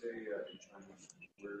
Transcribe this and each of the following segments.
say uh, in Chinese, where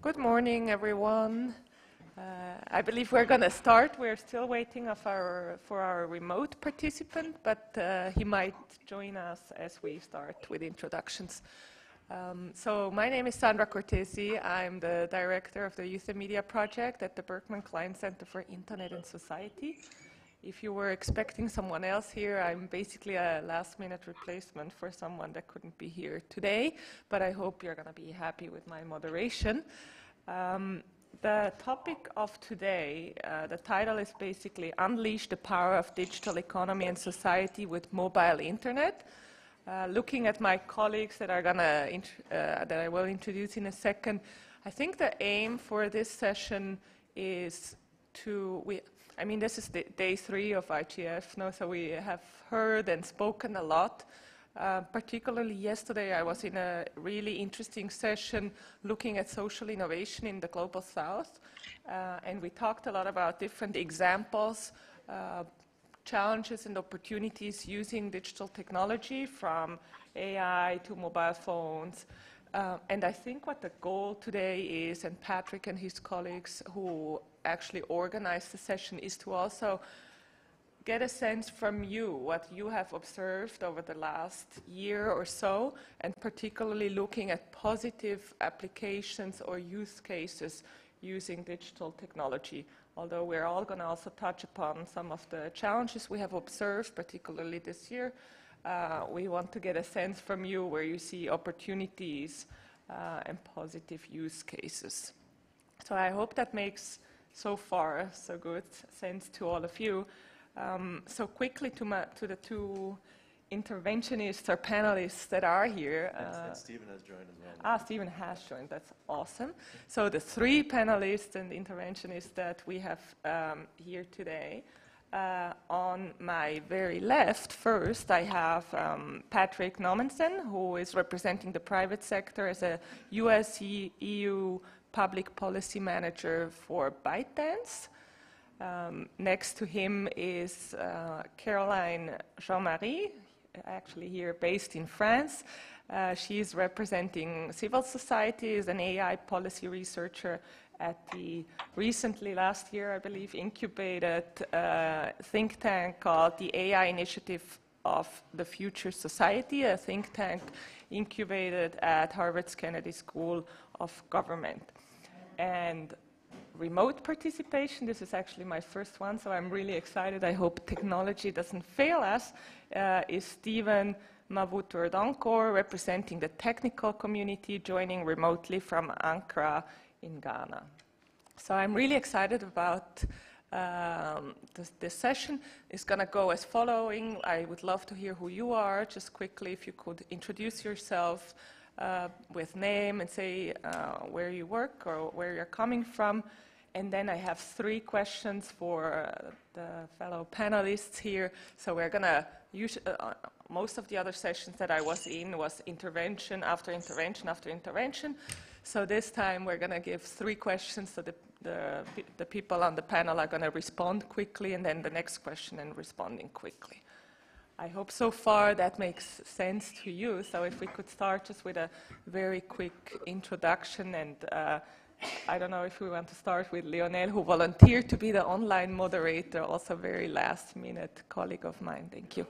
Good morning, everyone. Uh, I believe we're going to start. We're still waiting our, for our remote participant, but uh, he might join us as we start with introductions. Um, so my name is Sandra Cortesi. I'm the director of the Youth and Media Project at the Berkman Klein Center for Internet and Society. If you were expecting someone else here, I'm basically a last minute replacement for someone that couldn't be here today, but I hope you're going to be happy with my moderation. Um, the topic of today, uh, the title is basically Unleash the Power of Digital Economy and Society with Mobile Internet. Uh, looking at my colleagues that are gonna uh, that I will introduce in a second, I think the aim for this session is to we I mean, this is day three of IGF now, so we have heard and spoken a lot. Uh, particularly yesterday, I was in a really interesting session looking at social innovation in the global south, uh, and we talked a lot about different examples, uh, challenges and opportunities using digital technology from AI to mobile phones. Uh, and I think what the goal today is, and Patrick and his colleagues who actually organize the session is to also get a sense from you what you have observed over the last year or so, and particularly looking at positive applications or use cases using digital technology. Although we're all going to also touch upon some of the challenges we have observed, particularly this year, uh, we want to get a sense from you where you see opportunities uh, and positive use cases. So I hope that makes so far so good sense to all of you. Um, so quickly to, my, to the two interventionists or panelists that are here. Uh, and Stephen has joined as well. Ah, Stephen has joined. That's awesome. So the three panelists and interventionists that we have um, here today. Uh, on my very left, first, I have um, Patrick Nommensen, who is representing the private sector as a US EU public policy manager for ByteDance. Um, next to him is uh, Caroline Jeanmaire, actually here based in France. Uh, she is representing civil society, is an AI policy researcher at the recently last year, I believe, incubated uh, think tank called the AI Initiative of the Future Society, a think tank incubated at Harvard's Kennedy School of Government. And remote participation, this is actually my first one, so I'm really excited. I hope technology doesn't fail us, uh, is Stephen Mavutur Donkor, representing the technical community, joining remotely from Accra in Ghana. So I'm really excited about um, this, this, session. It's going to go as following. I would love to hear who you are. Just quickly, if you could introduce yourself uh, with name and say uh, where you work or where you're coming from. And then I have three questions for uh, the fellow panelists here. So we're going to use uh, most of the other sessions that I was in was intervention after intervention after intervention. So this time we're going to give three questions so the, the, the people on the panel are going to respond quickly and then the next question and responding quickly. I hope so far that makes sense to you. So if we could start just with a very quick introduction and uh, I don't know if we want to start with Lionel, who volunteered to be the online moderator, also very last minute colleague of mine. Thank you.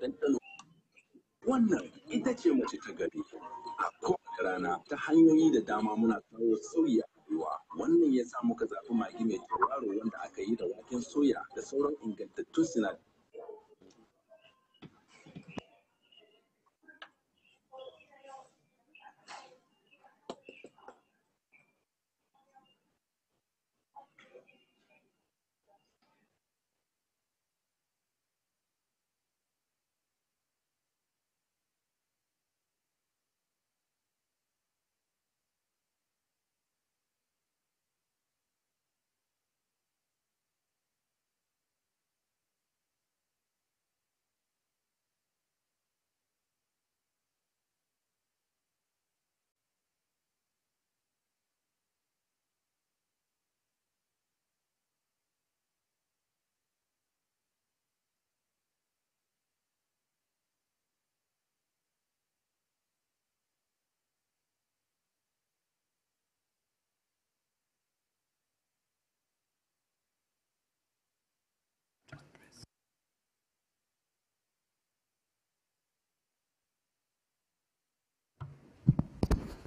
Ɗanɗano. Wannan ita ce mace ta gari. A kowace rana ta hanyoyi da dama muna kawo sauyi a rayuwa. Wannan ya sa muka zaɓi magi mai tauraro wanda aka yi da waken soya da sauran ingantattun sinadarai.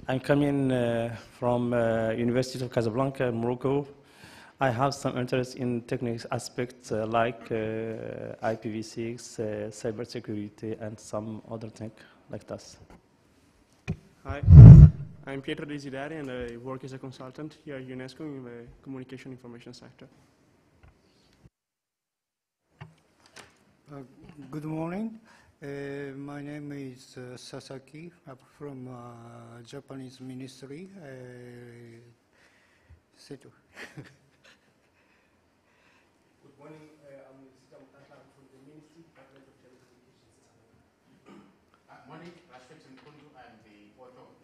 I'm coming uh, from uh, University of Casablanca, Morocco. I have some interest in technical aspects uh, like uh, IPv6, uh, cybersecurity, and some other things like that. Hi, I'm Pietro Desideri and I work as a consultant here at UNESCO in the communication information sector. Uh, good morning. Uh, my name is uh, Sasaki. I'm from uh, Japanese Ministry. Uh, Seto. Good morning. Uh, I'm Mr. Mutata from the Ministry Department of Telecommunications. Uh, morning, Rashford Nkundu. I'm the author of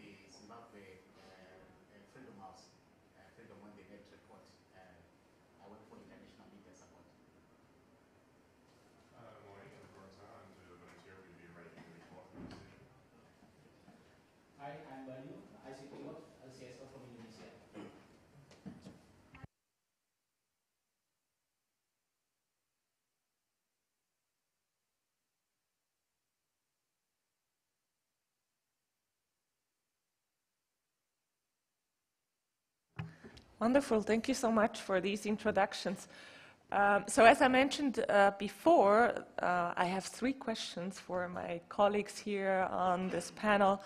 CSO from Indonesia. Wonderful. Thank you so much for these introductions. Um, so as I mentioned uh, before, uh, I have three questions for my colleagues here on this panel.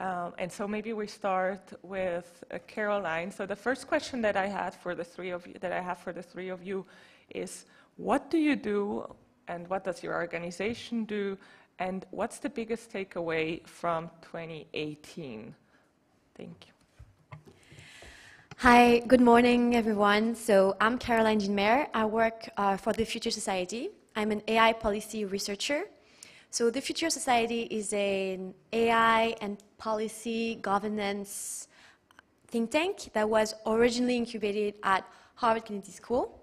Um, and so maybe we start with uh, Caroline. So the first question that I had for the three of you, that I have for the three of you is, what do you do and what does your organization do and what's the biggest takeaway from 2018? Thank you. Hi, good morning, everyone. So I'm Caroline Jeanmaire I work uh, for the Future Society. I'm an AI policy researcher. So the Future Society is an AI and policy governance think tank that was originally incubated at Harvard Kennedy School.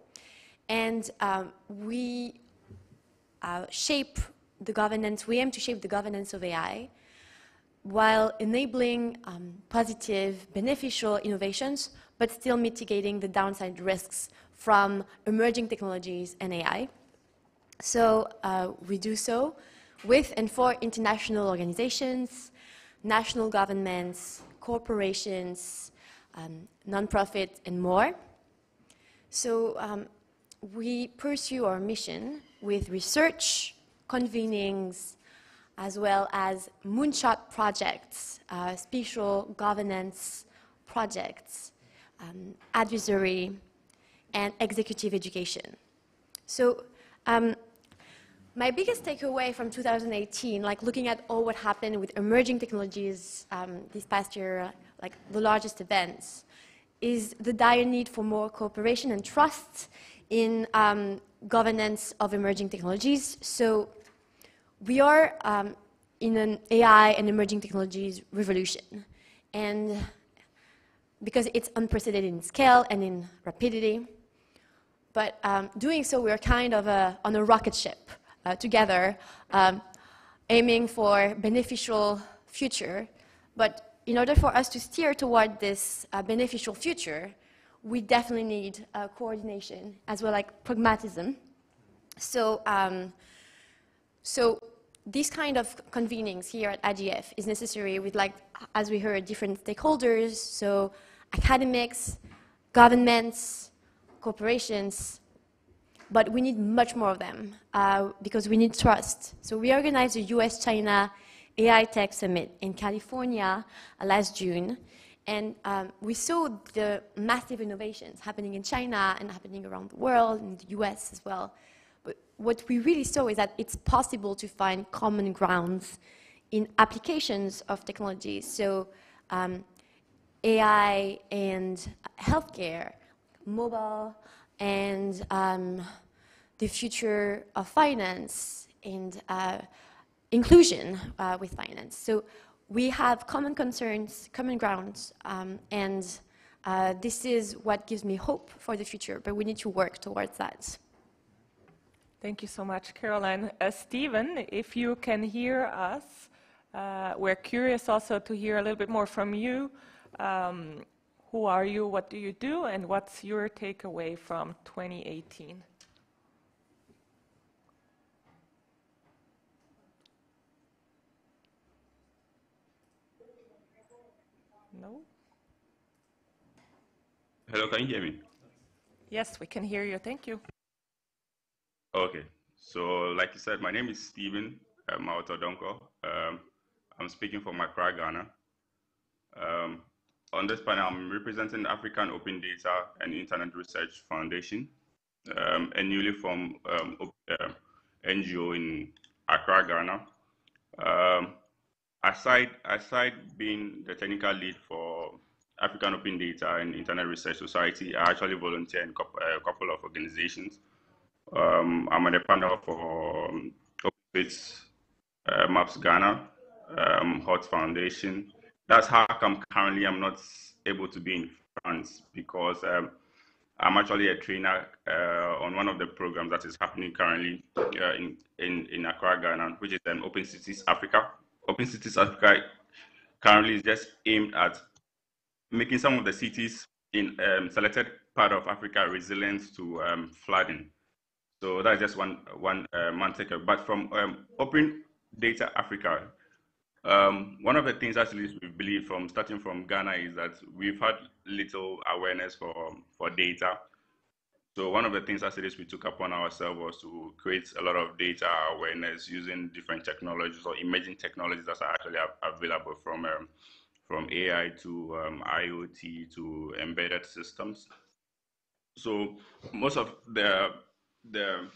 And um, we uh, shape the governance, we aim to shape the governance of AI while enabling um, positive, beneficial innovations but still mitigating the downside risks from emerging technologies and AI. So uh, we do so with and for international organizations, national governments, corporations, um, nonprofit, and more. So um, we pursue our mission with research, convenings, as well as moonshot projects, uh, governance projects, um, advisory, and executive education. So um, my biggest takeaway from 2018, like looking at all what happened with emerging technologies um, this past year, like the largest events, is the dire need for more cooperation and trust in um, governance of emerging technologies. So we are um, in an AI and emerging technologies revolution. And because it's unprecedented in scale and in rapidity. But um, doing so, we're kind of a, on a rocket ship uh, together, um, aiming for beneficial future. But in order for us to steer toward this uh, beneficial future, we definitely need uh, coordination as well like pragmatism. So, um, so this kind of convenings here at IGF is necessary with like, as we heard, different stakeholders. So academics, governments, corporations, but we need much more of them uh, because we need trust. So we organized a US-China AI Tech Summit in California uh, last June, and um, we saw the massive innovations happening in China and happening around the world, in the US as well. But what we really saw is that it's possible to find common grounds in applications of technology. So um, AI and healthcare, mobile, and um, the future of finance and uh, inclusion uh, with finance. So we have common concerns, common grounds, um, and uh, this is what gives me hope for the future, but we need to work towards that. Thank you so much, Caroline. Uh, Stephen, if you can hear us, uh, we're curious also to hear a little bit more from you um, who are you, what do you do, and what's your takeaway from 2018? No? Hello, can you hear me? Yes, we can hear you. Thank you. Okay. So, like you said, my name is Stephen um, Donkor. Um, I'm speaking from Accra, Ghana. Um, on this panel, I'm representing African Open Data and Internet Research Foundation, um, a newly formed um, uh, NGO in Accra, Ghana. Um, aside, aside being the technical lead for African Open Data and Internet Research Society, I actually volunteer in a couple of organizations. Um, I'm on the panel for um, Open uh, Maps Ghana, um, Hot Foundation, that's how come currently I'm not able to be in France because um, I'm actually a trainer uh, on one of the programs that is happening currently uh, in, in, in Accra, Ghana, which is an Open Cities Africa. Open Cities Africa currently is just aimed at making some of the cities in um, selected part of Africa resilient to um, flooding. So that's just one one uh, man taker. But from um, Open Data Africa, um, one of the things actually we believe from starting from Ghana is that we've had little awareness for for data. So one of the things actually we took upon ourselves was to create a lot of data awareness using different technologies or emerging technologies that are actually available from um, from AI to um, IoT to embedded systems. So most of the the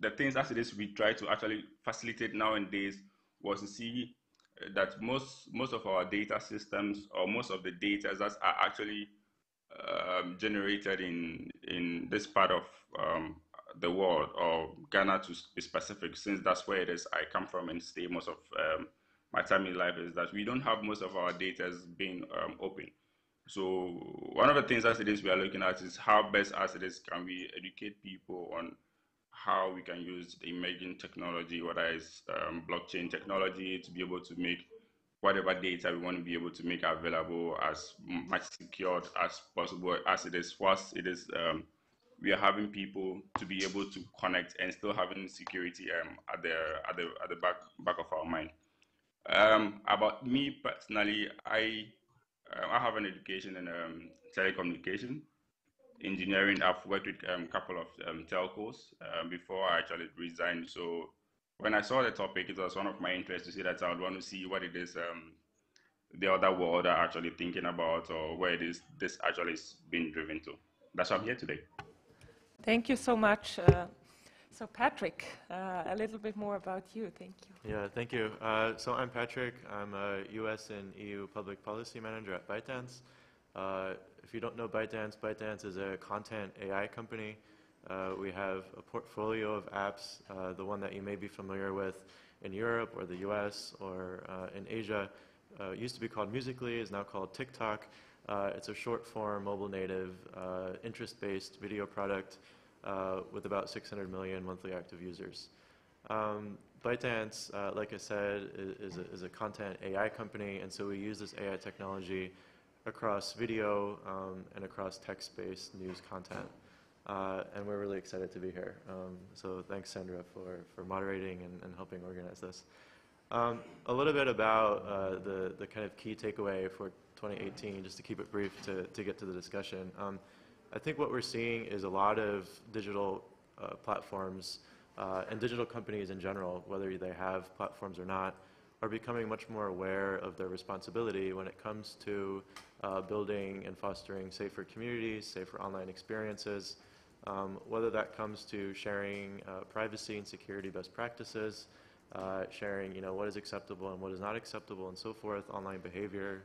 the things actually we try to actually facilitate nowadays was to see that most most of our data systems or most of the data that are actually um, generated in in this part of um, the world or Ghana to be specific, since that's where it is I come from and stay most of um, my time in life is that we don't have most of our data being um, open. So one of the things as it is we are looking at is how best as it is can we educate people on how we can use the emerging technology, whether it's um, blockchain technology, to be able to make whatever data we want to be able to make available as much secured as possible as it is. Whilst it is, um, we are having people to be able to connect and still having security um, at the at the at the back back of our mind. Um, about me personally, I uh, I have an education in um, telecommunication engineering. I've worked with um, a couple of um, telcos uh, before I actually resigned. So when I saw the topic, it was one of my interests to see that I would want to see what it is um, the other world are actually thinking about or where it is this actually is being driven to. That's why I'm here today. Thank you so much. Uh, so Patrick, uh, a little bit more about you. Thank you. Yeah, thank you. Uh, so I'm Patrick. I'm a US and EU public policy manager at ByteDance. Uh, if you don't know ByteDance, ByteDance is a content AI company. Uh, we have a portfolio of apps, uh, the one that you may be familiar with in Europe or the US or uh, in Asia. Uh, used to be called Musical.ly, is now called TikTok. Uh, it's a short form, mobile native, interest-based video product with about 600 million monthly active users. Um, ByteDance, like I said, is, is, a, is a content AI company, and so we use this AI technology across video um, and across text-based news content. Uh, and we're really excited to be here. Um, so thanks, Sandra, for, for moderating and, and helping organize this. Um, a little bit about uh, the, the kind of key takeaway for 2018, just to keep it brief to, to get to the discussion. Um, I think what we're seeing is a lot of digital uh, platforms uh, and digital companies in general, whether they have platforms or not, are becoming much more aware of their responsibility when it comes to uh, building and fostering safer communities, safer online experiences, um, whether that comes to sharing uh, privacy and security best practices, uh, sharing you know, what is acceptable and what is not acceptable and so forth, online behavior,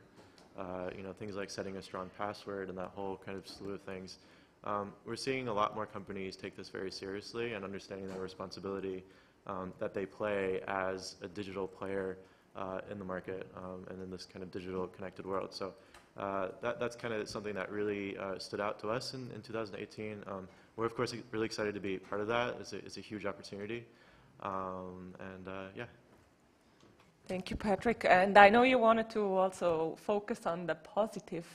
uh, you know, things like setting a strong password and that whole kind of slew of things. Um, we're seeing a lot more companies take this very seriously and understanding their responsibility um, that they play as a digital player uh, in the market um, and in this kind of digital connected world. So uh, that, that's kind of something that really uh, stood out to us in, in 2018. Um, we're of course really excited to be part of that. It's a, it's a huge opportunity. Um, and uh, yeah. Thank you, Patrick. And I know you wanted to also focus on the positive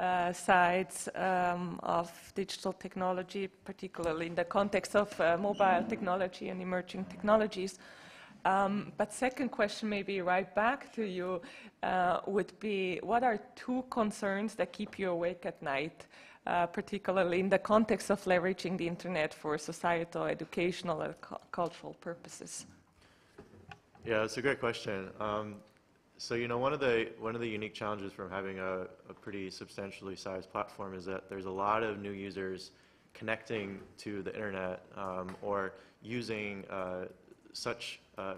uh, sides um, of digital technology, particularly in the context of uh, mobile technology and emerging technologies. Um, but second question, maybe right back to you, uh, would be what are two concerns that keep you awake at night, uh, particularly in the context of leveraging the internet for societal, educational, and cu cultural purposes? Yeah, it's a great question. Um, so you know, one of the one of the unique challenges from having a, a pretty substantially sized platform is that there's a lot of new users connecting to the internet um, or using uh, such uh,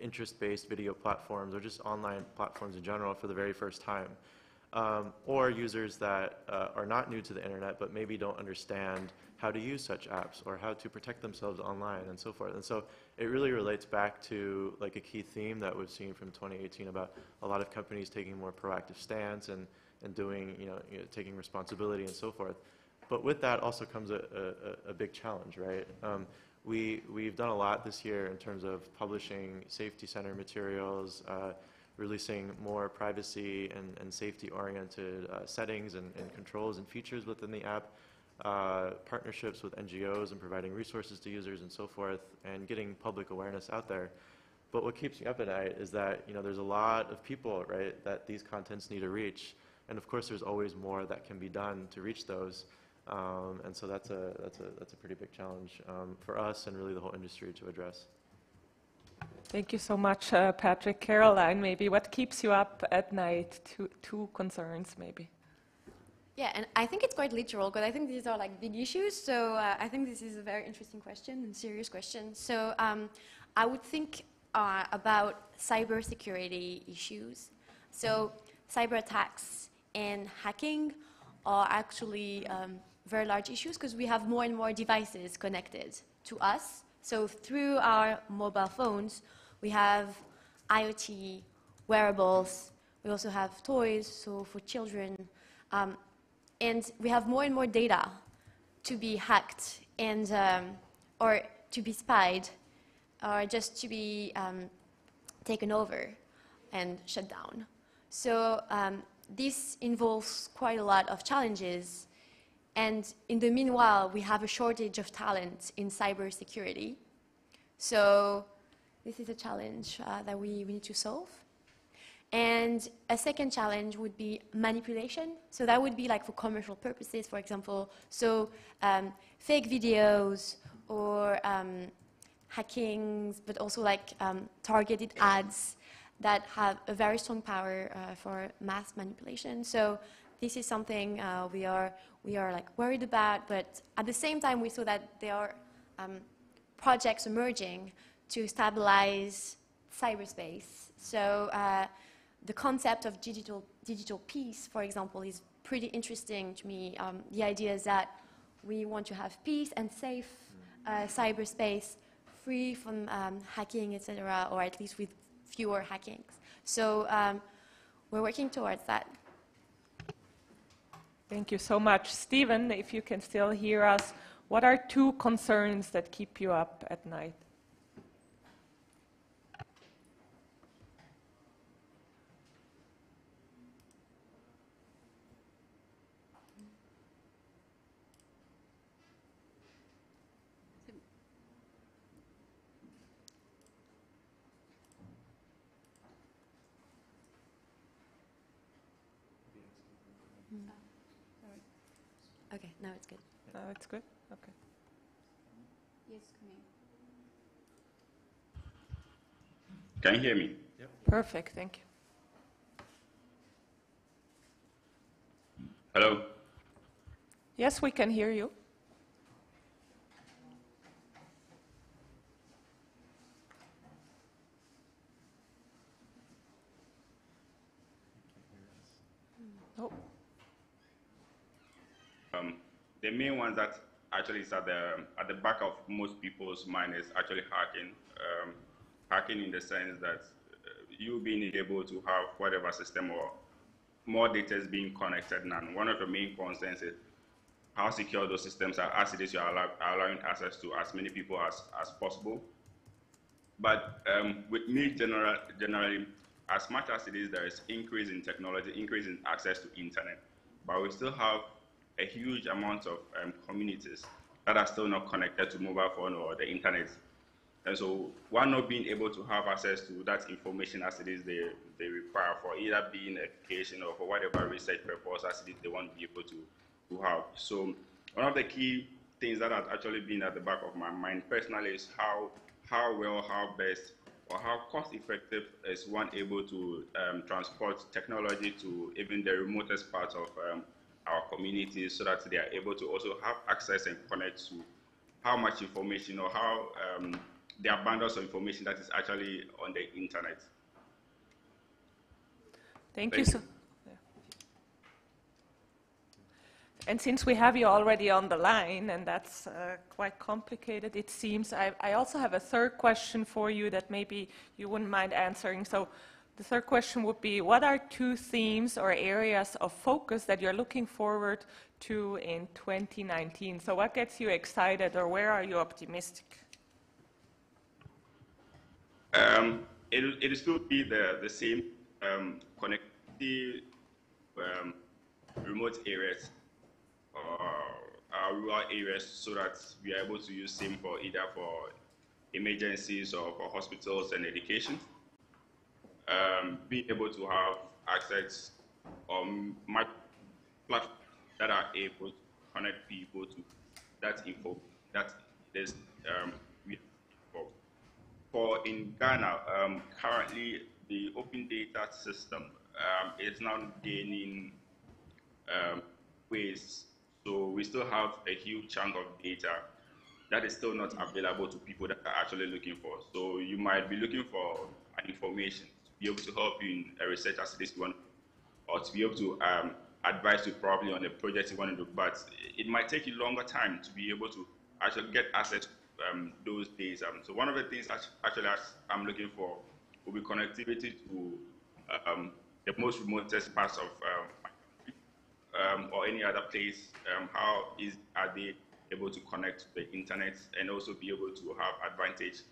interest-based video platforms or just online platforms in general for the very first time. Um, or users that uh, are not new to the internet but maybe don't understand how to use such apps or how to protect themselves online and so forth. And so it really relates back to like a key theme that we've seen from 2018 about a lot of companies taking more proactive stance and, and doing, you know, you know taking responsibility and so forth. But with that also comes a, a, a big challenge, right? Um, we, we've done a lot this year in terms of publishing safety center materials, uh, releasing more privacy and, and safety-oriented uh, settings and, and controls and features within the app, uh, partnerships with NGOs and providing resources to users and so forth, and getting public awareness out there. But what keeps me up at night is that you know there's a lot of people, right, that these contents need to reach, and of course there's always more that can be done to reach those. Um, and so that's a that's a that's a pretty big challenge um, for us and really the whole industry to address. Thank you so much, uh, Patrick. Caroline, maybe what keeps you up at night? Two, two concerns, maybe. Yeah, and I think it's quite literal because I think these are like big issues. So uh, I think this is a very interesting question and serious question. So um, I would think uh, about cybersecurity issues. So cyber attacks and hacking are actually um, very large issues because we have more and more devices connected to us. So through our mobile phones, we have IoT, wearables, we also have toys, so for children. Um, and we have more and more data to be hacked and, um, or to be spied, or just to be um, taken over and shut down. So um, this involves quite a lot of challenges and in the meanwhile, we have a shortage of talent in cybersecurity. So this is a challenge uh, that we, we need to solve. And a second challenge would be manipulation. So that would be like for commercial purposes, for example. So um, fake videos or um, hackings, but also like um, targeted ads that have a very strong power uh, for mass manipulation. So this is something uh, we are we are like worried about, but at the same time we saw that there are um, projects emerging to stabilize cyberspace. So uh, the concept of digital digital peace, for example, is pretty interesting to me. Um, the idea is that we want to have peace and safe uh, cyberspace, free from um, hacking, etc., or at least with fewer hackings. So um, we're working towards that. Thank you so much. Stephen, if you can still hear us, what are two concerns that keep you up at night? Okay, now it's good. Now it's good? Okay. Yes, come in. Can you hear me? Perfect, thank you. Hello? Yes, we can hear you. Oh, Um, the main ones that actually is at the at the back of most people's mind is actually hacking. Um, hacking in the sense that uh, you being able to have whatever system or more data is being connected now. One of the main concerns is how secure those systems are as it is you are allow, allowing access to as many people as, as possible. But um, with me, general, generally, as much as it is there is increase in technology, increase in access to internet, but we still have a huge amount of um, communities that are still not connected to mobile phone or the internet. And so one not being able to have access to that information as it is they, they require for either being education or for whatever research purpose as it is they want to be able to, to have. So one of the key things that has actually been at the back of my mind personally is how, how well, how best, or how cost effective is one able to um, transport technology to even the remotest parts of um, our communities so that they are able to also have access and connect to how much information or how um, the abundance of information that is actually on the internet. thank, Thank you. So. And since we have you already on the line, and that's uh, quite complicated, it seems, I, I also have a third question for you that maybe you wouldn't mind answering. So the third question would be, what are two themes or areas of focus that you're looking forward to in 2019? So what gets you excited or where are you optimistic? Um, it, it still be the, the same um, connect the um, remote areas or rural areas so that we are able to use SIM for either for emergencies or for hospitals and education. Um, being able to have access on my platforms that are able to connect people to that info that is um, for. for in Ghana, um, currently the open data system um, is now gaining um, ways. So we still have a huge chunk of data that is still not available to people that are actually looking for. So you might be looking for information be able to help you in a research as this one, or to be able to um, advise you probably on a project you want to do. But it might take you longer time to be able to actually get access um, those days. Um, so one of the things actually I'm looking for will be connectivity to um, the most remotest parts of um, um, or any other place. Um, how is are they able to connect to the internet and also be able to have advantage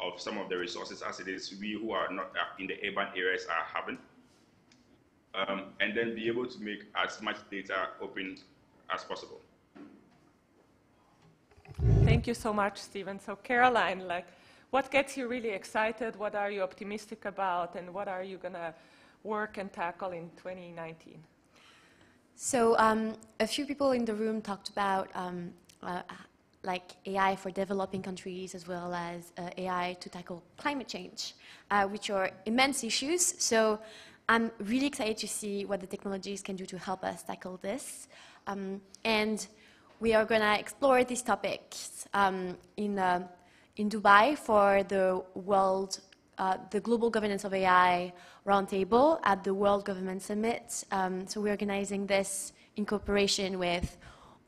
of some of the resources as it is we who are not uh, in the urban areas are having. Um, and then be able to make as much data open as possible. Thank you so much, Stephen. So Caroline, like, what gets you really excited? What are you optimistic about? And what are you going to work and tackle in 2019? So um, a few people in the room talked about um, uh, like AI for developing countries as well as uh, AI to tackle climate change, uh, which are immense issues. So I'm really excited to see what the technologies can do to help us tackle this. Um, and we are going to explore these topics um, in, uh, in Dubai for the World, uh, the Global Governance of AI Roundtable at the World Government Summit. Um, so we're organizing this in cooperation with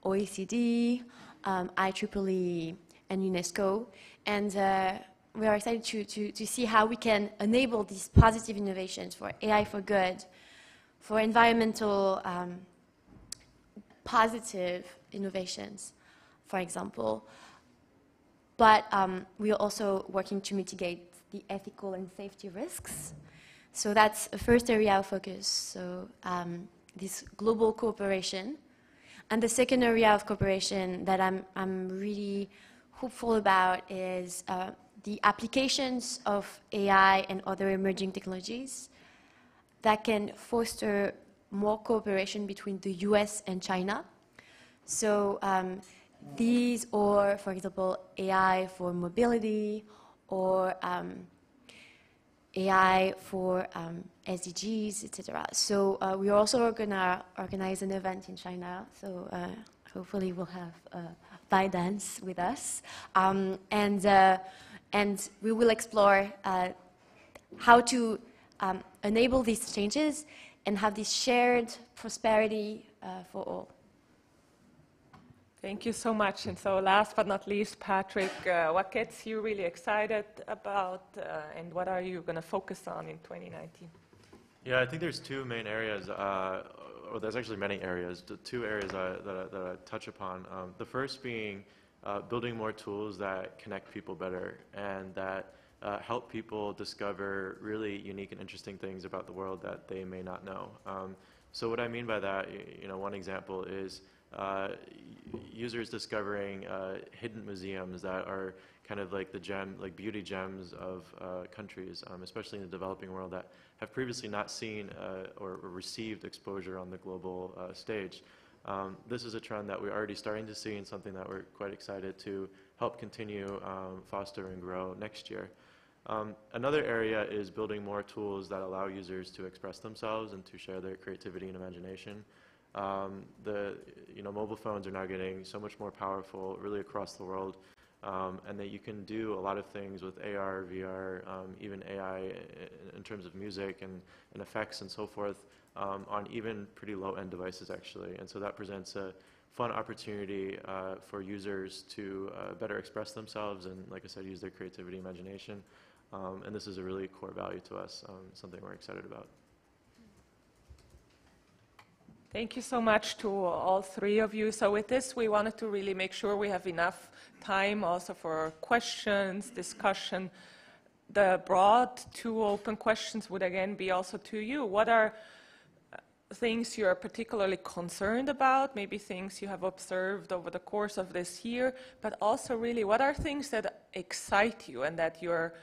OECD, um, IEEE, and UNESCO. And uh, we are excited to, to, to see how we can enable these positive innovations for AI for good, for environmental um, positive innovations, for example. But um, we are also working to mitigate the ethical and safety risks. So that's the first area of focus. So um, this global cooperation and the second area of cooperation that I'm, I'm really hopeful about is uh, the applications of AI and other emerging technologies that can foster more cooperation between the US and China. So um, these are, for example, AI for mobility or um, AI for um, SDGs, etc. So uh, we're also going to organize an event in China. So uh, hopefully we'll have uh, ByteDance with us, um, and uh, and we will explore uh, how to um, enable these changes and have this shared prosperity uh, for all. Thank you so much. And so last but not least, Patrick, uh, what gets you really excited about uh, and what are you going to focus on in 2019? Yeah, I think there's two main areas, uh, or there's actually many areas, the two areas I, that, I, that I touch upon. Um, the first being uh, building more tools that connect people better and that uh, help people discover really unique and interesting things about the world that they may not know. Um, so what I mean by that, you know, one example is users discovering uh, hidden museums that are kind of like the gem, like beauty gems of uh, countries, um, especially in the developing world that have previously not seen uh, or, or, received exposure on the global uh, stage. Um, this is a trend that we're already starting to see and something that we're quite excited to help continue um, foster and grow next year. Um, another area is building more tools that allow users to express themselves and to share their creativity and imagination. Um, the you know mobile phones are now getting so much more powerful, really across the world, um, and that you can do a lot of things with AR, VR, um, even AI in terms of music and, and effects and so forth um, on even pretty low-end devices actually. And so that presents a fun opportunity uh, for users to uh, better express themselves and, like I said, use their creativity, imagination. Um, and this is a really core value to us, um, something we're excited about. Thank you so much to all three of you. So with this, we wanted to really make sure we have enough time also for questions, discussion. the broad two open questions would again be also to you. What are uh, things you are particularly concerned about, maybe things you have observed over the course of this year, but also really what are things that excite you and that you're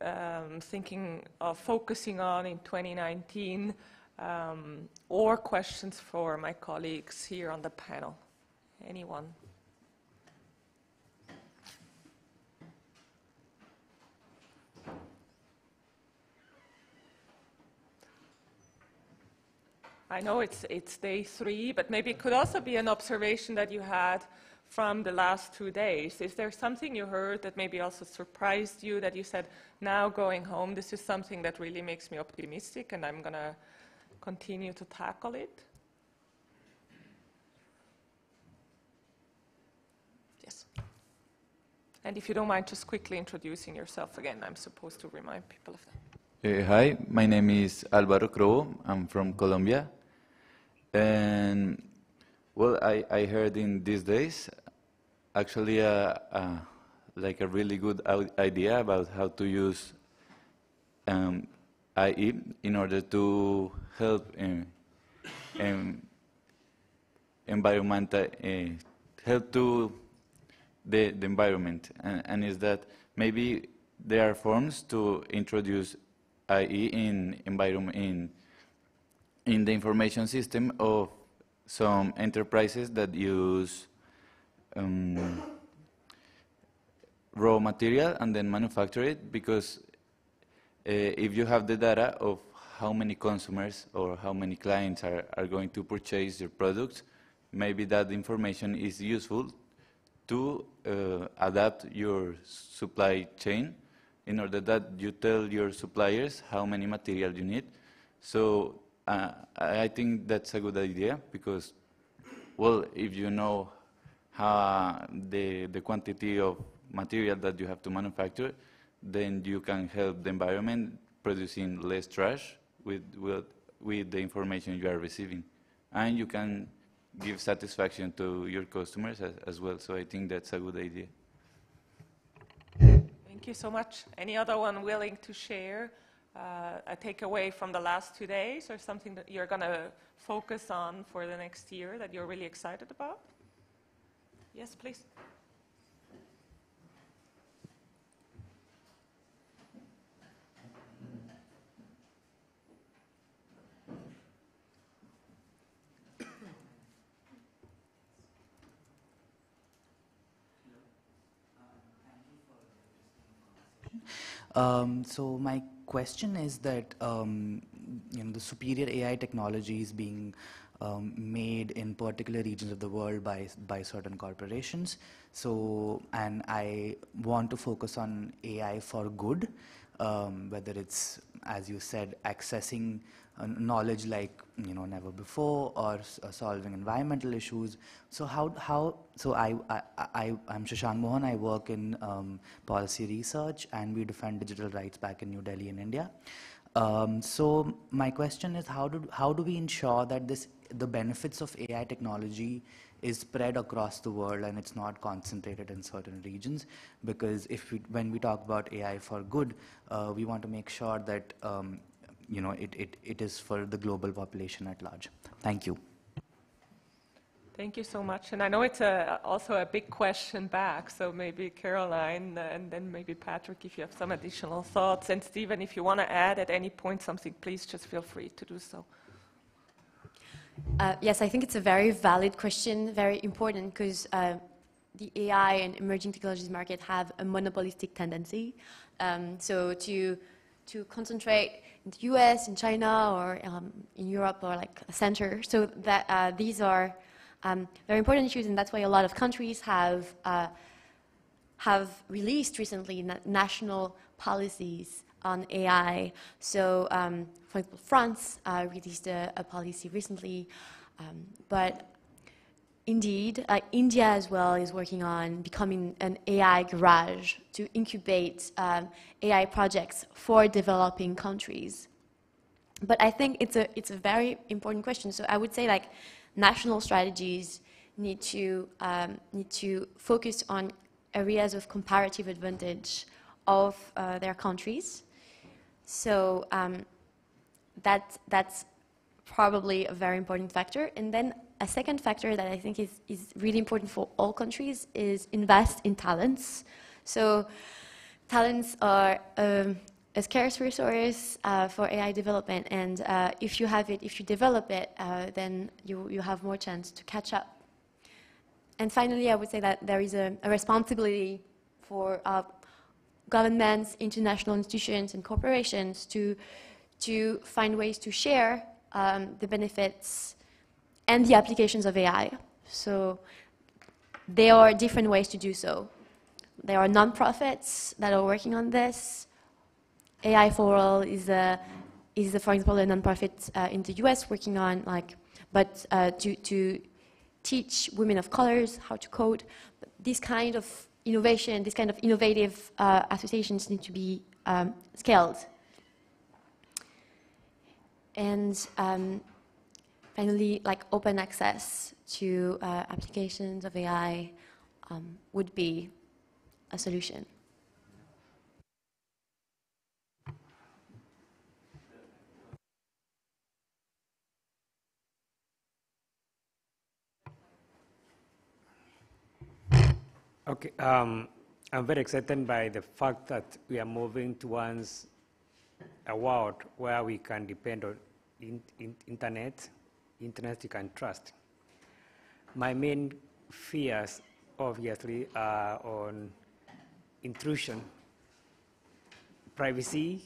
um, thinking of focusing on in 2019, um, or questions for my colleagues here on the panel. Anyone? I know it's, it's day three, but maybe it could also be an observation that you had from the last two days. Is there something you heard that maybe also surprised you that you said, now going home, this is something that really makes me optimistic and I'm going to continue to tackle it? Yes. And if you don't mind just quickly introducing yourself again, I'm supposed to remind people of that. Uh, hi, my name is Alvaro Crow. I'm from Colombia. And, well, I, I heard in these days actually a, a, like a really good idea about how to use um, IE in order to help in, in environmental, uh, help to the, the environment. And, and is that maybe there are forms to introduce i.e. in environment in in the information system of some enterprises that use um, raw material and then manufacture it because if you have the data of how many consumers or how many clients are, are going to purchase your products, maybe that information is useful to uh, adapt your supply chain in order that you tell your suppliers how many material you need. So uh, I think that's a good idea because, well, if you know how the, the quantity of material that you have to manufacture, then you can help the environment producing less trash with, with, with the information you are receiving. And you can give satisfaction to your customers as, as well. So I think that's a good idea. Thank you so much. Any other one willing to share uh, a takeaway from the last two days or something that you're going to focus on for the next year that you're really excited about? Yes, please. Um, so my question is that um, you know the superior AI technology is being um, made in particular regions of the world by by certain corporations. So and I want to focus on AI for good, um, whether it's as you said accessing knowledge like you know never before or uh, solving environmental issues. So how how so i i, I i'm shashank mohan. I work in um, policy research and we defend digital rights back in new delhi in india. Um, so my question is how do how do we ensure that this the benefits of ai technology is spread across the world and it's not concentrated in certain regions? Because if we, when we talk about AI for good, uh, we want to make sure that um, you know, it, it, it is for the global population at large. Thank you. Thank you so much. And I know it's a, also a big question back, so maybe Caroline and then maybe Patrick, if you have some additional thoughts. And Stephen, if you want to add at any point something, please just feel free to do so. Uh, yes, I think it's a very valid question, very important, because uh, the AI and emerging technologies market have a monopolistic tendency. Um, so to, to concentrate in the US, in China, or um, in Europe, or like a center. So that uh, these are um, very important issues, and that's why a lot of countries have uh, have released recently na national policies on AI. So, um, for example, France uh, released a, a, policy recently, um, but Indeed, uh, India as well is working on becoming an AI garage to incubate um, AI projects for developing countries. But I think it's a, it's a very important question. So I would say like national strategies need to, um, need to focus on areas of comparative advantage of uh, their countries. So um, that, that's probably a very important factor. And then a second factor that I think is, is really important for all countries is invest in talents. So talents are um, a scarce resource uh, for AI development, and uh, if you have it, if you develop it, uh, then you, you have more chance to catch up. And finally, I would say that there is a, a responsibility for uh, governments, international institutions, and corporations to, to find ways to share um, the benefits and the applications of AI. So there are different ways to do so. There are nonprofits that are working on this. AI for All is, a, is a, for example, a nonprofit uh, in the US working on like, but uh, to, to teach women of colors how to code. But this kind of innovation, this kind of innovative uh, associations need to be um, scaled. And um, finally, like open access to uh, applications of AI um, would be a solution. Okay, um, I'm very excited by the fact that we are moving towards a world where we can depend on in, in, internet, internet you can trust. My main fears, obviously, are on intrusion, privacy,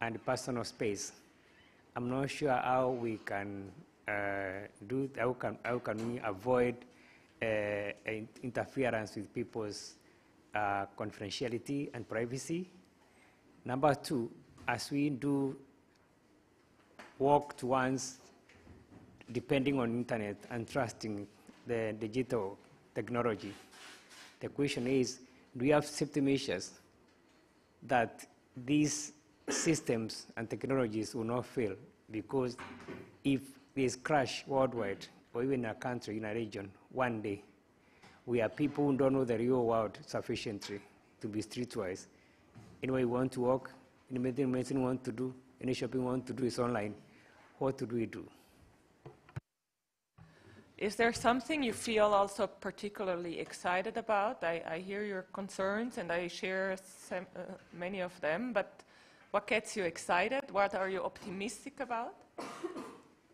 and personal space. I'm not sure how we can uh, do, how can, how can we avoid uh, interference with people's uh, confidentiality and privacy. Number two, as we do work towards depending on internet and trusting the digital technology, the question is, do we have safety measures that these systems and technologies will not fail? Because if there's crash worldwide, or even in a country, in a region, one day, we are people who don't know the real world sufficiently to be streetwise. Anyway, we want to work, any medicine we want to do, any shopping want to do is online. What do we do? Is there something you feel also particularly excited about? I, I hear your concerns and I share some, uh, many of them, but what gets you excited? What are you optimistic about?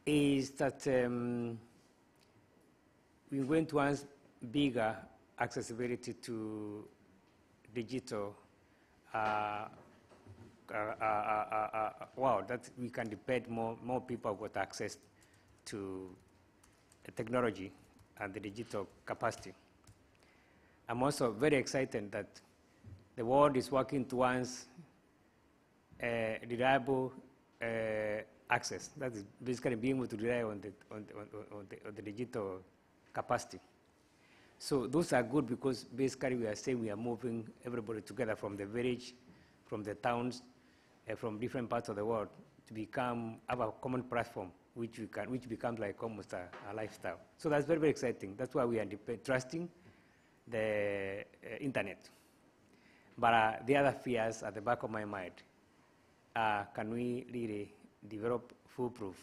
Is that um, we went once bigger accessibility to digital uh, uh, uh, wow, that we can depend more, more people got access to technology and the digital capacity. I'm also very excited that the world is working towards reliable access. That is basically being able to rely on the, on the, on the, on the digital capacity. So those are good because basically we are saying we are moving everybody together from the village, from the towns, uh, from different parts of the world to become, have a common platform which, we can, which becomes like almost a, a lifestyle. So that's very, very exciting. That's why we are trusting the uh, internet. But uh, the other fears at the back of my mind, uh, can we really develop foolproof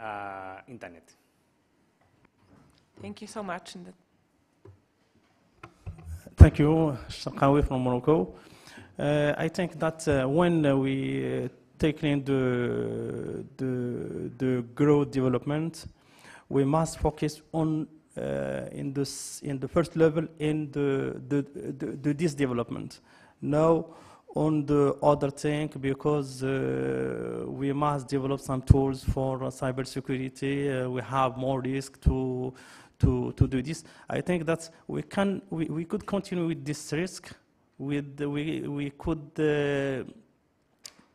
uh, internet? Thank you so much. Thank you, Shakawi from Morocco. Uh, I think that uh, when uh, we take in the, the, the growth development, we must focus on uh, in, this, in the first level in the, the, the, the this development. Now, on the other thing, because uh, we must develop some tools for uh, cybersecurity, uh, we have more risk to to, to do this. I think that we can we, we could continue with this risk. With we we could uh,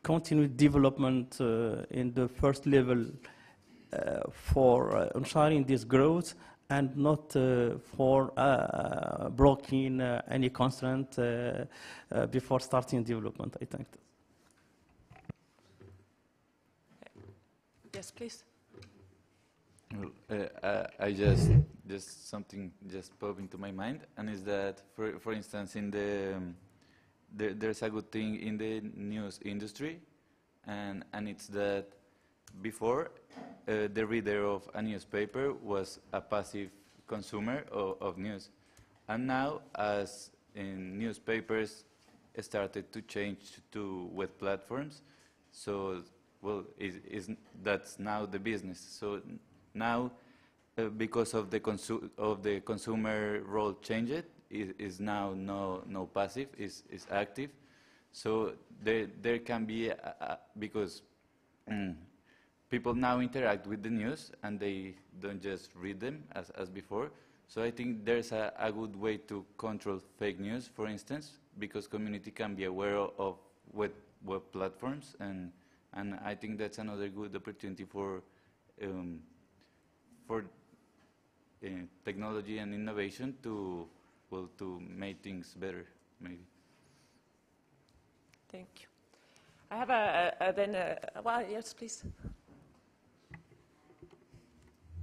continue development uh, in the first level uh, for uh, ensuring this growth and not uh, for uh, blocking any constraint before starting development. I think. Yes, please. Uh, I just just something just popped into my mind, and is that for for instance in the um, there, there's a good thing in the news industry, and, and it's that before, uh, the reader of a newspaper was a passive consumer of, of news. And now, as newspapers started to change to web platforms, so, well, is, is, that's now the business. So now, uh, because of the, of the consumer role changed, is, is now no, no passive, is, is active. So there, there can be, a, a, because mm, people now interact with the news and they don't just read them as, as before. So I think there's a, a good way to control fake news, for instance, because community can be aware of, of web, web platforms and, and I think that's another good opportunity for, um, for uh, technology and innovation to well, to make things better, maybe. Thank you. I have a, a, a then a, well, yes, please.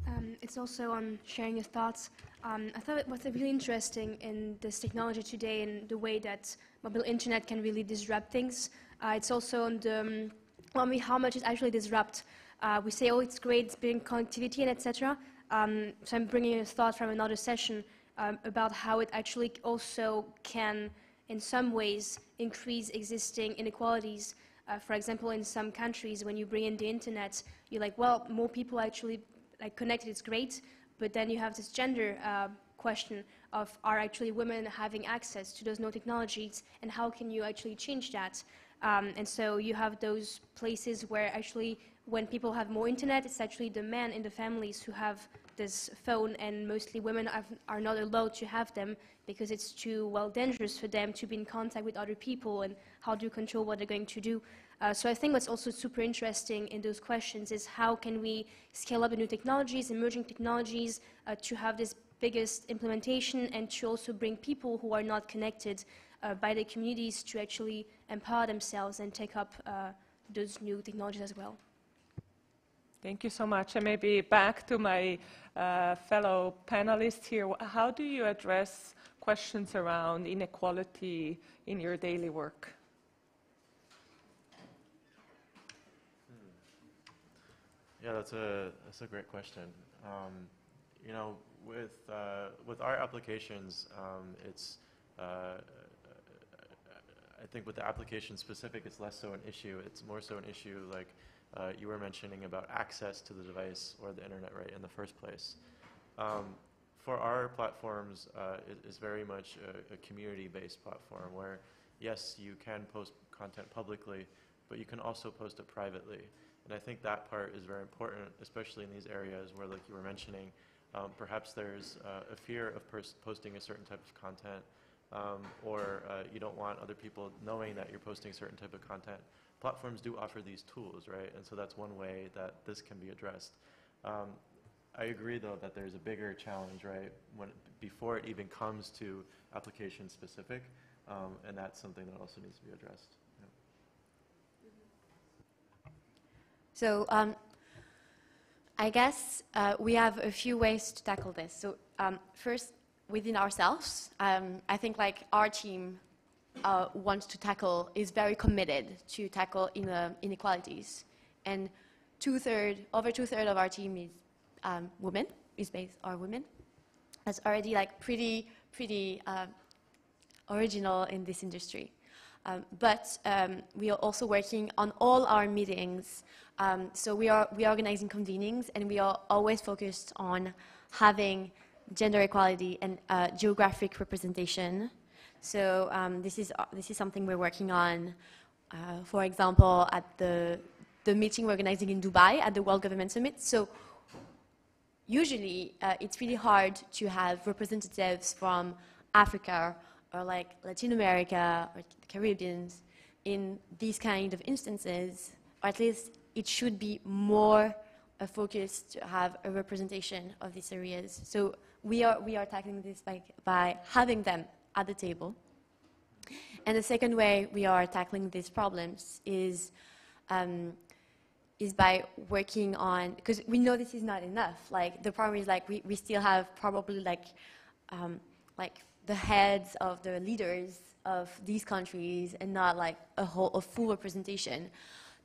Um, it's also on sharing your thoughts. Um, I thought what's really interesting in this technology today and the way that mobile internet can really disrupt things. Uh, it's also on the, um, well, I mean, how much it actually disrupt. Uh, we say, oh, it's great, it's bringing connectivity and etc. Um, so I'm bringing a thought from another session um, about how it actually also can, in some ways, increase existing inequalities. Uh, for example, in some countries, when you bring in the internet, you're like, well, more people actually like connected, it's great, but then you have this gender uh, question of are actually women having access to those new technologies, and how can you actually change that? Um, and so you have those places where actually when people have more internet, it's actually the men in the families who have this phone, and mostly women are not allowed to have them because it's too well dangerous for them to be in contact with other people and how do you control what they're going to do. Uh, so I think what's also super interesting in those questions is how can we scale up the new technologies, emerging technologies, uh, to have this biggest implementation and to also bring people who are not connected uh, by the communities to actually empower themselves and take up uh, those new technologies as well. Thank you so much. And maybe back to my uh, fellow panelists here. How do you address questions around inequality in your daily work? Hmm. Yeah, that's a that's a great question. Um, you know, with uh, with our applications, um, it's uh, I think with the application specific, it's less so an issue. It's more so an issue like uh, you were mentioning about access to the device or the internet right in the first place. Um, for our platforms, uh, it is very much a, a community-based platform where, yes, you can post content publicly, but you can also post it privately. And I think that part is very important, especially in these areas where, like you were mentioning, um, perhaps there's uh, a fear of posting a certain type of content, um, or uh, you don't want other people knowing that you're posting a certain type of content platforms do offer these tools, right? And so that's one way that this can be addressed. Um, I agree, though, that there's a bigger challenge, right, when before it even comes to application specific, um, and that's something that also needs to be addressed. So um, I guess uh, we have a few ways to tackle this. So um, first, within ourselves, um, I think like our team uh, wants to tackle, is very committed to tackle in, uh, inequalities. And two-third, over two-third of our team is um, women, is based are women. That's already like pretty, pretty uh, original in this industry. Um, but um, we are also working on all our meetings. Um, so we are we are organizing convenings, and we are always focused on having gender equality and uh, geographic representation so um, this, is, uh, this is something we're working on, uh, for example, at the, the meeting we're organizing in Dubai at the World Government Summit. So usually uh, it's really hard to have representatives from Africa or like Latin America or the Caribbean in these kind of instances, or at least it should be more a focus to have a representation of these areas. So we are, we are tackling this by, by having them at the table. And the second way we are tackling these problems is, um, is by working on, because we know this is not enough. Like the problem is like we, we still have probably like, um, like the heads of the leaders of these countries and not like a whole, a full representation.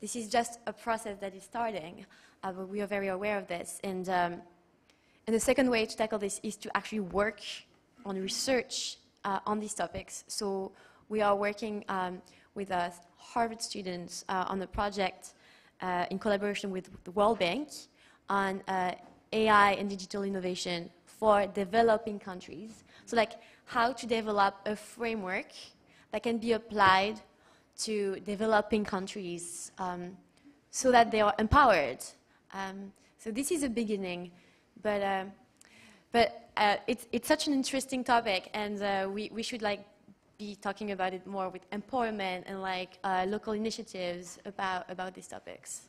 This is just a process that is starting, uh, but we are very aware of this. And, um, and the second way to tackle this is to actually work on research uh, on these topics. So we are working um, with uh, Harvard students uh, on a project uh, in collaboration with the World Bank on uh, AI and digital innovation for developing countries. So like how to develop a framework that can be applied to developing countries um, so that they are empowered. Um, so this is a beginning, but, uh, but uh, it's, it's such an interesting topic and uh, we, we should like be talking about it more with empowerment and like uh, local initiatives about, about these topics.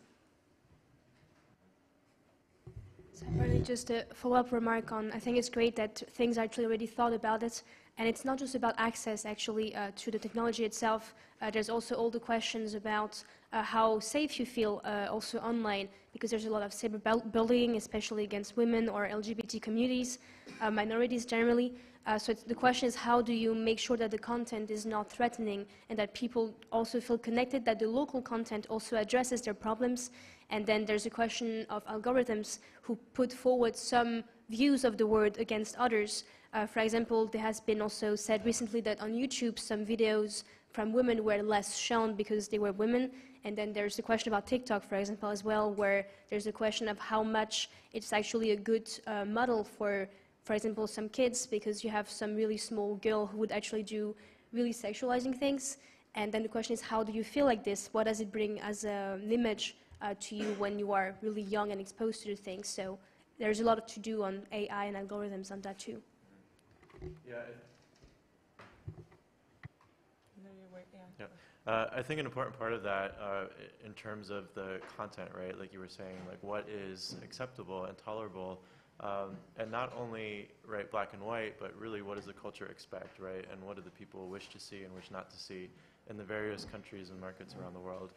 So really just a follow-up remark on, I think it's great that things are actually already thought about it, and it's not just about access actually uh, to the technology itself. Uh, there's also all the questions about uh, how safe you feel uh, also online, because there's a lot of cyberbullying, especially against women or LGBT communities, uh, minorities generally. Uh, so the question is how do you make sure that the content is not threatening and that people also feel connected, that the local content also addresses their problems. And then there's a question of algorithms who put forward some views of the world against others. Uh, for example, there has been also said recently that on YouTube some videos from women were less shown because they were women. And then there's the question about TikTok, for example, as well, where there's a question of how much it's actually a good uh, model for for example, some kids, because you have some really small girl who would actually do really sexualizing things. And then the question is, how do you feel like this? What does it bring as a, an image uh, to you when you are really young and exposed to things? So there's a lot to do on AI and algorithms on that too. Yeah. Yeah. Uh, I think an important part of that, uh, in terms of the content, right, like you were saying, like what is acceptable and tolerable um, and not only right black and white, but really what does the culture expect, right? And what do the people wish to see and wish not to see in the various countries and markets around the world?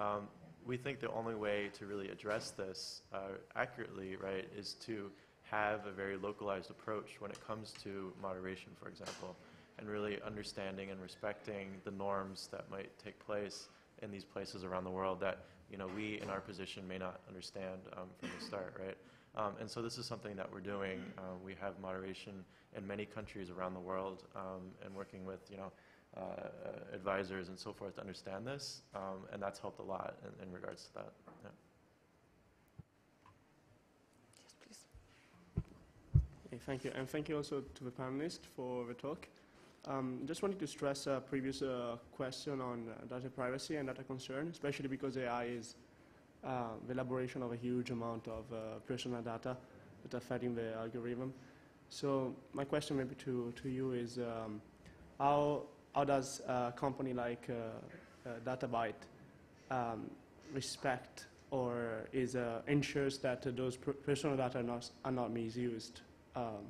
Um, we think the only way to really address this uh, accurately, right, is to have a very localized approach when it comes to moderation, for example, and really understanding and respecting the norms that might take place in these places around the world that you know we in our position may not understand um, from the start, right? Um, and so this is something that we're doing. Uh, we have moderation in many countries around the world um, and working with, you know, uh, advisors and so forth to understand this. Um, and that's helped a lot in, in regards to that. Yeah. Yes, please. Okay, thank you. And thank you also to the panelists for the talk. Um, just wanted to stress a previous uh, question on uh, data privacy and data concern, especially because AI is uh, the elaboration of a huge amount of uh, personal data that are fed the algorithm. So my question maybe to, to you is um, how, how does a company like uh, uh DataByte um, respect or is, ensures that those personal data are not, are not misused um,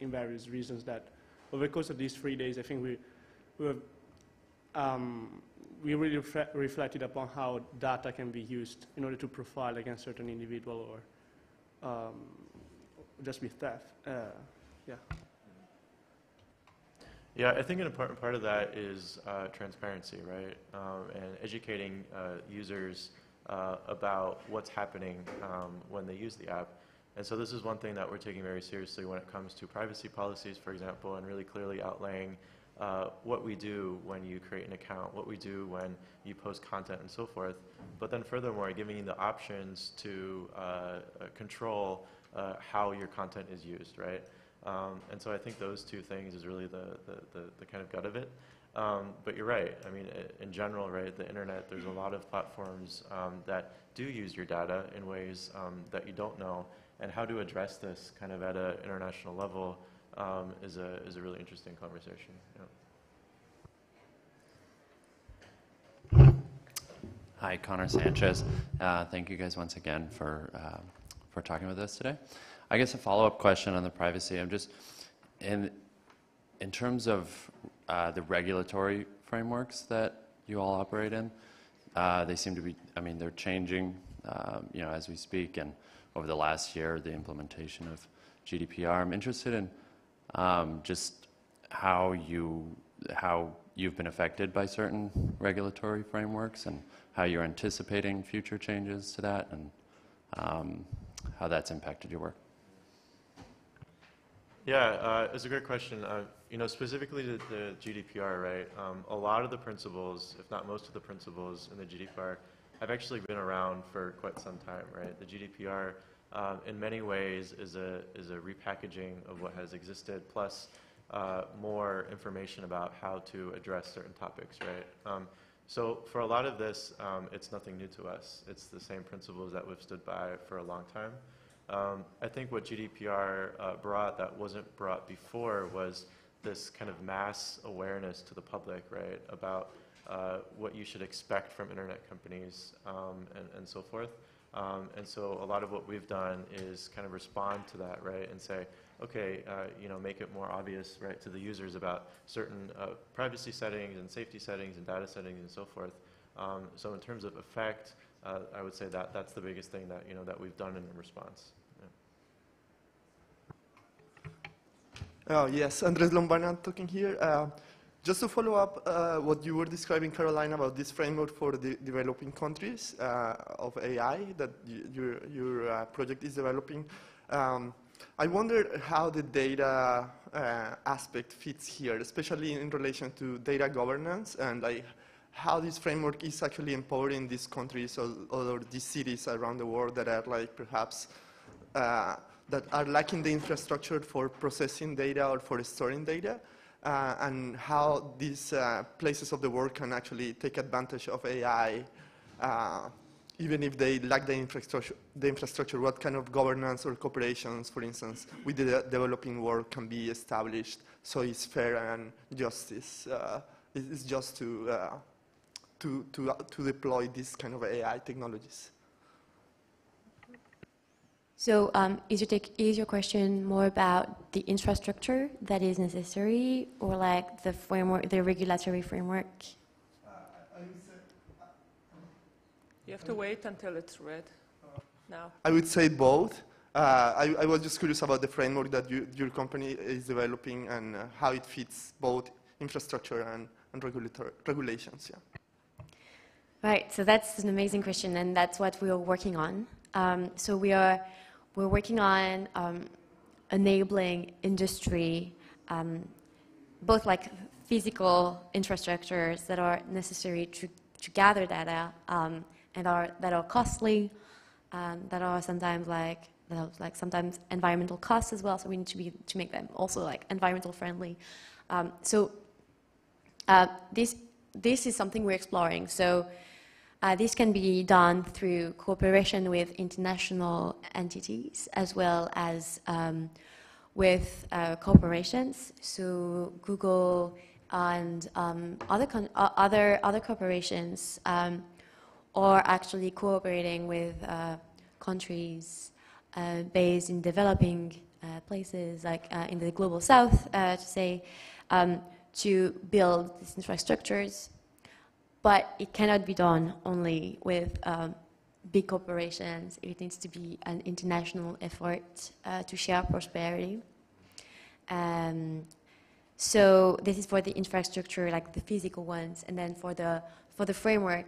in various reasons that over the course of these three days, I think we, we have um, we really refre reflected upon how data can be used in order to profile against certain individual or um, just be theft. Uh, yeah. Yeah, I think an important part of that is uh, transparency, right? Um, and educating uh, users uh, about what's happening um, when they use the app. And so this is one thing that we're taking very seriously when it comes to privacy policies, for example, and really clearly outlaying uh, what we do when you create an account, what we do when you post content and so forth. But then furthermore, giving you the options to uh, control uh, how your content is used, right? Um, and so I think those two things is really the, the, the, the kind of gut of it. Um, but you're right. I mean, in general, right, the internet, there's a lot of platforms um, that do use your data in ways um, that you don't know. And how to address this kind of at an international level um, is, a, is a really interesting conversation. Yeah. Hi, Connor Sanchez. Uh, thank you guys once again for, uh, for talking with us today. I guess a follow-up question on the privacy. I'm just, in, in terms of uh, the regulatory frameworks that you all operate in, uh, they seem to be, I mean, they're changing, um, you know, as we speak, and over the last year, the implementation of GDPR. I'm interested in um, just how you how you've been affected by certain regulatory frameworks and how you're anticipating future changes to that and um, how that's impacted your work. Yeah, uh, it's a great question. Uh, you know, specifically the GDPR, right? Um, a lot of the principles, if not most of the principles in the GDPR, have actually been around for quite some time, right? The GDPR, um, in many ways, is a is a repackaging of what has existed, plus uh, more information about how to address certain topics, right? Um, so for a lot of this, um, it's nothing new to us. It's the same principles that we've stood by for a long time. Um, I think what GDPR uh, brought that wasn't brought before was this kind of mass awareness to the public, right, about uh, what you should expect from internet companies um, and, and so forth. Um, and so a lot of what we've done is kind of respond to that, right, and say, okay, uh, you know, make it more obvious, right, to the users about certain uh, privacy settings and safety settings and data settings and so forth. Um, so in terms of effect, uh, I would say that that's the biggest thing that, you know, that we've done in response. Oh, yes, Andres Lombana talking here. Just to follow up uh, what you were describing, Caroline, about this framework for the developing countries uh, of AI that your, your uh, project is developing, um, I wonder how the data uh, aspect fits here, especially in relation to data governance and like how this framework is actually empowering these countries or, or these cities around the world that are like perhaps uh, that are lacking the infrastructure for processing data or for storing data, uh, and how these uh, places of the world can actually take advantage of AI, uh, even if they lack the infrastructure, the infrastructure, what kind of governance or cooperations, for instance, with the developing world can be established so it's fair and justice. Uh, it's just to, uh, to, to, to deploy these kind of AI technologies. So um, is, your take, is your question more about the infrastructure that is necessary or like the framework, the regulatory framework? You have to wait until it's read now. I would say both. Uh, I, I, was just curious about the framework that you, your company is developing and uh, how it fits both infrastructure and, and regulations. Yeah. Right, so that's an amazing question, and that's what we are working on. Um, so we are we're working on um, enabling industry, um, both like physical infrastructures that are necessary to, to gather data um, and are, that are costly, um, that are sometimes like, are like sometimes environmental costs as well, so we need to, be, to make them also like environmental friendly. Um, so uh, this, this is something we're exploring. So uh, this can be done through cooperation with international entities as well as um, with uh, corporations. So Google and um, other, uh, other, other corporations um, are actually cooperating with uh, countries uh, based in developing uh, places like in the global south to say um, to build these infrastructures but it cannot be done only with um, big corporations. It needs to be an international effort uh, to share prosperity. Um, so this is for the infrastructure, like the physical ones, and then for the for the framework,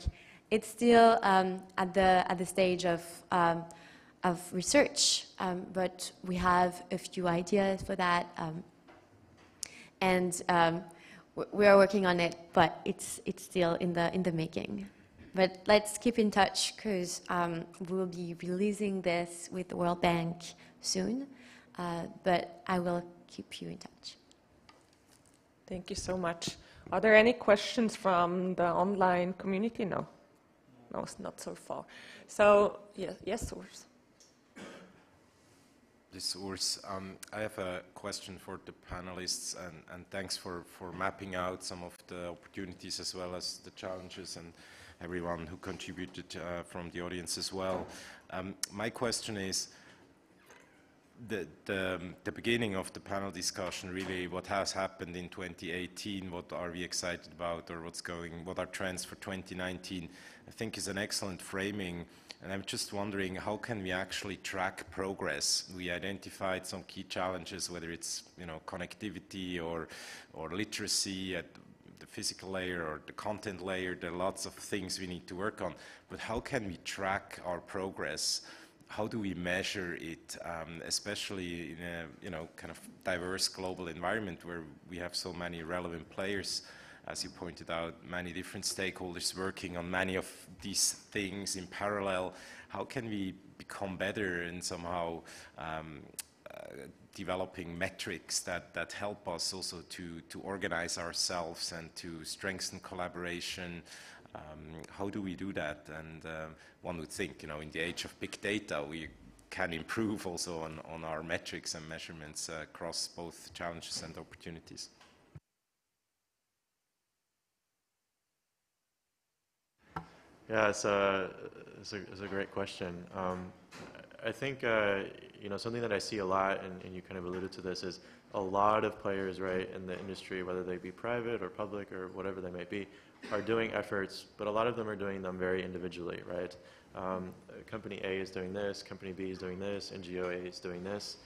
it's still um, at the at the stage of um, of research, um, but we have a few ideas for that, um, and um, we are working on it, but it's, it's still in the, in the making. But let's keep in touch because um, we'll be releasing this with the World Bank soon. Uh, but I will keep you in touch. Thank you so much. Are there any questions from the online community? No. No, it's not so far. So, yes, yes, Urs. This Urs. Um, I have a question for the panelists, and, and thanks for, for mapping out some of the opportunities as well as the challenges and everyone who contributed uh, from the audience as well. Um, my question is, the, the, um, the, beginning of the panel discussion, really what has happened in 2018, what are we excited about or what's going, what are trends for 2019, I think is an excellent framing and I'm just wondering, how can we actually track progress? We identified some key challenges, whether it's you know connectivity or or literacy. At the physical layer or the content layer. There are lots of things we need to work on. But how can we track our progress? How do we measure it, um, especially in a you know kind of diverse global environment where we have so many relevant players? as you pointed out, many different stakeholders working on many of these things in parallel. How can we become better and somehow um, uh, developing metrics that, that help us also to, to organize ourselves and to strengthen collaboration? Um, how do we do that? And uh, one would think, you know, in the age of big data, we can improve also on, on our metrics and measurements uh, across both challenges and opportunities. Yeah, it's a, it's a, it's a great question. Um, I think, uh, you know, something that I see a lot, and, and, you kind of alluded to this, is a lot of players, right, in the industry, whether they be private or public or whatever they may be, are doing efforts, but a lot of them are doing them very individually, right? Um, company A is doing this, company B is doing this, NGO A is doing this.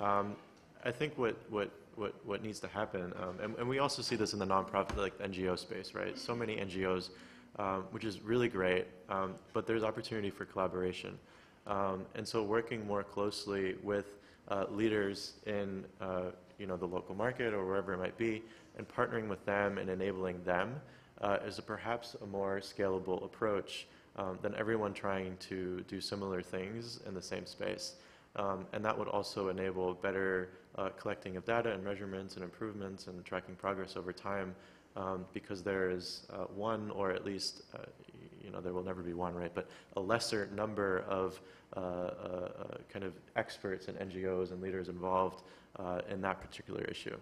Um, I think what, what, what, what needs to happen, um, and, and, we also see this in the nonprofit, like NGO space, right? So many NGOs um, which is really great, um, but there's opportunity for collaboration. Um, and so working more closely with uh, leaders in uh, you know, the local market or wherever it might be, and partnering with them and enabling them uh, is a perhaps a more scalable approach um, than everyone trying to do similar things in the same space. Um, and that would also enable better uh, collecting of data and measurements and improvements and tracking progress over time um, because there is uh, one, or at least, uh, you know, there will never be one, right? But a lesser number of uh, uh, uh kind of experts and NGOs and leaders involved in that particular issue.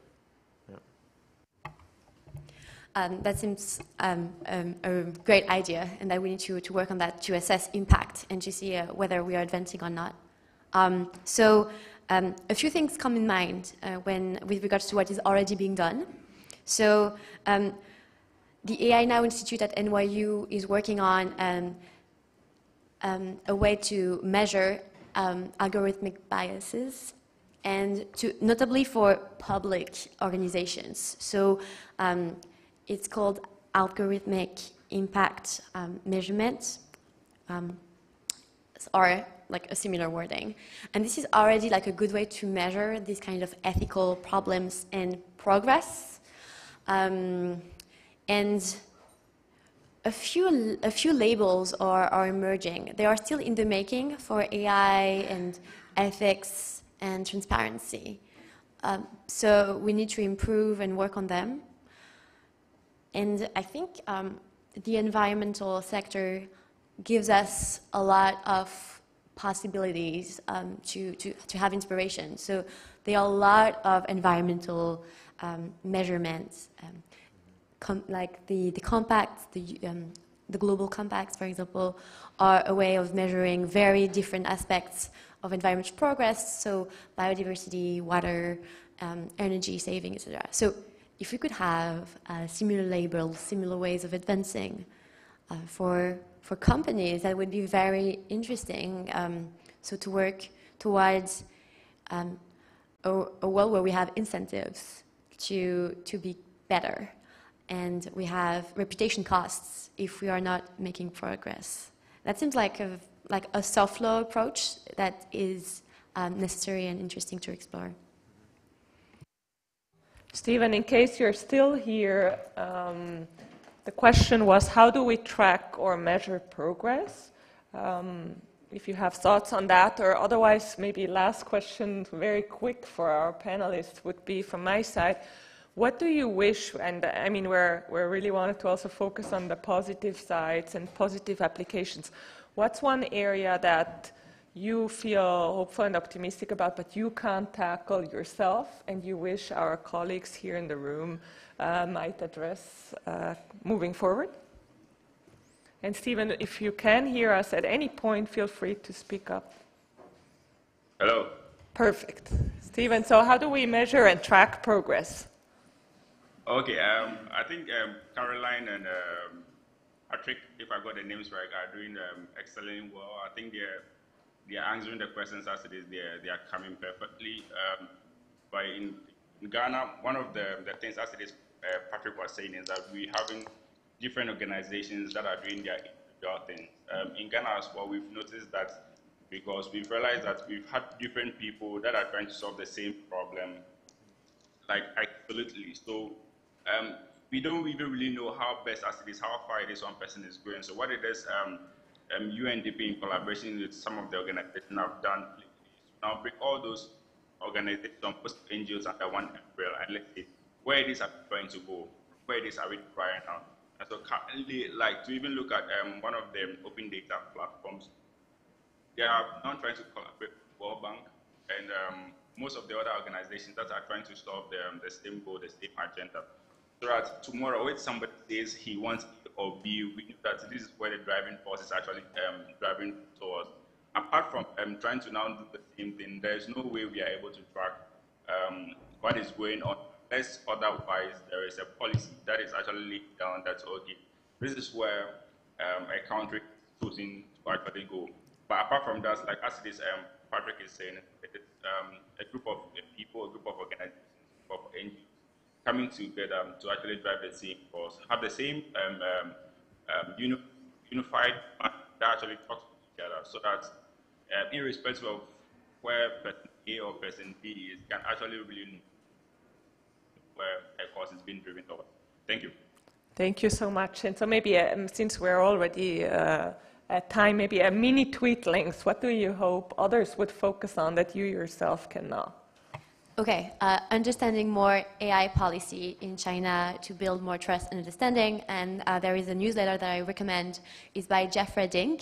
Um, that seems um, um, a great idea, and that we need to, to work on that to assess impact and to see whether we are advancing or not. Um, so, um, a few things come in mind when, with regards to what is already being done. So um, the AI Now Institute at NYU is working on a way to measure algorithmic biases and to, notably for public organizations. So it's called algorithmic impact um, measurement or like a similar wording. And this is already like a good way to measure these kind of ethical problems and progress um, and a few, a few labels are, are emerging. They are still in the making for AI and ethics and transparency. Um, so we need to improve and work on them. And I think um, the environmental sector gives us a lot of possibilities um, to, to, to have inspiration. So there are a lot of environmental um, measurements, um, like the, the compacts, the, um, the global compacts, for example, are a way of measuring very different aspects of environmental progress, so biodiversity, water, um, energy saving, etc. So if we could have uh, similar labels, similar ways of advancing uh, for, for companies, that would be very interesting. Um, so to work towards um, a, a world where we have incentives to, to be better. And we have reputation costs if we are not making progress. That seems like a, like a soft law approach that is um, necessary and interesting to explore. Stephen, in case you're still here, um, the question was how do we track or measure progress? Um, if you have thoughts on that, or otherwise, maybe last question, very quick for our panelists, would be from my side. What do you wish, and I mean, we're, we really wanted to also focus on the positive sides and positive applications. What's one area that you feel hopeful and optimistic about, but you can't tackle yourself, and you wish our colleagues here in the room uh, might address uh, moving forward? And Stephen, if you can hear us at any point, feel free to speak up. Hello. Perfect. Stephen, so how do we measure and track progress? Okay, um, I think um, Caroline and um, Patrick, if I got the names right, are doing um, excellent well. I think they're, they're answering the questions as it is. They're, they are coming perfectly. Um, but in, in Ghana, one of the, the things as it is uh, Patrick was saying is that we're having different organizations that are doing their individual things. Um, in Ghana as well, we've noticed that because we've realized that we've had different people that are trying to solve the same problem, like absolutely. So um, we don't even really know how best as it is, how far it is one person is going. So what it is, um, UNDP in collaboration with some of the organizations have done now bring all those organizations, post NGOs under one umbrella and let's see where it is are trying to go, where it is are we trying now. And so currently, like to even look at um, one of the open data platforms, they are now trying to collaborate with World Bank and um, most of the other organizations that are trying to solve the, um, the same goal, the same agenda. That tomorrow, when somebody says he wants A or B, we know that this is where the driving force is actually um, driving towards. Apart from um, trying to now do the same thing, there is no way we are able to track um, what is going on unless otherwise there is a policy that is actually laid down that's okay, this is where um, a country is choosing to actually go. But apart from that, like as it is, um, Patrick is saying, it is um, a group of people, a group of organizations, a group of NGOs coming together to actually drive the same cause, have the same um, um, um uni unified that actually talks to each other so that uh, irrespective of where person A or person B is, can actually really know where a cause is being driven towards. Thank you. Thank you so much. And so maybe um, since we're already uh, at time, maybe a mini tweet length, what do you hope others would focus on that you yourself cannot? Okay, uh, understanding more AI policy in China to build more trust and understanding. And uh, there is a newsletter that I recommend is by Jeffrey Ding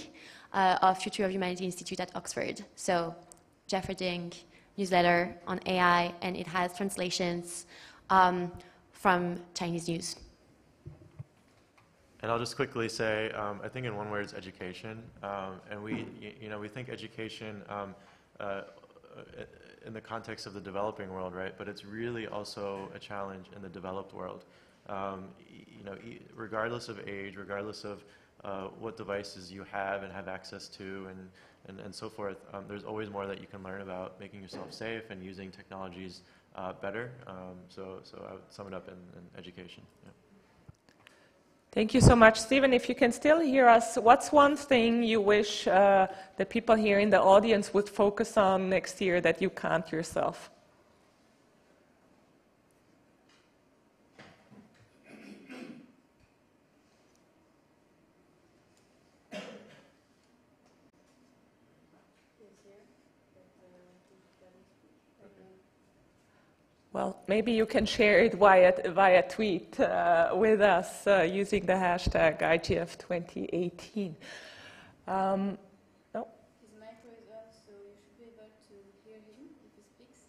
uh, of Future of Humanity Institute at Oxford. So Jeffrey Ding newsletter on AI, and it has translations um, from Chinese news. And I'll just quickly say, um, I think in one word, it's education. Um, and we, you know, we think education um, uh, in the context of the developing world, right? But it's really also a challenge in the developed world. Um, you know, regardless of age, regardless of uh, what devices you have and have access to and, and, and so forth, um, there's always more that you can learn about making yourself safe and using technologies uh, better. Um, so, so I would sum it up in, in education. Yeah. Thank you so much. Stephen, if you can still hear us, what's one thing you wish uh, the people here in the audience would focus on next year that you can't yourself? Well, maybe you can share it via, via tweet uh, with us uh, using the hashtag IGF2018. Um, no? His micro is so you should be able to hear him if he speaks.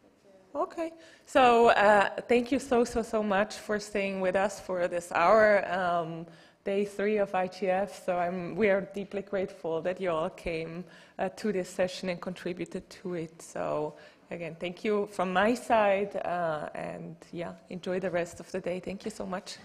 But, uh, okay. So uh, thank you so, so, so much for staying with us for this hour. Um, day three of IGF, so I'm, we are deeply grateful that you all came uh, to this session and contributed to it. So again, thank you from my side, uh, and yeah, enjoy the rest of the day. Thank you so much.